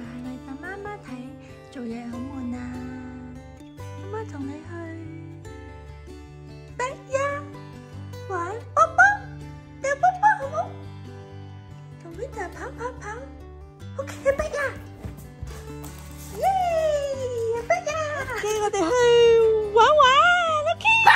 带妈妈睇，做嘢好闷啊！妈妈同你去，得呀！玩波波，丢波波好唔好？同你哋跑跑跑，OK，得呀！耶，得呀！跟我哋去玩玩，OK？Go！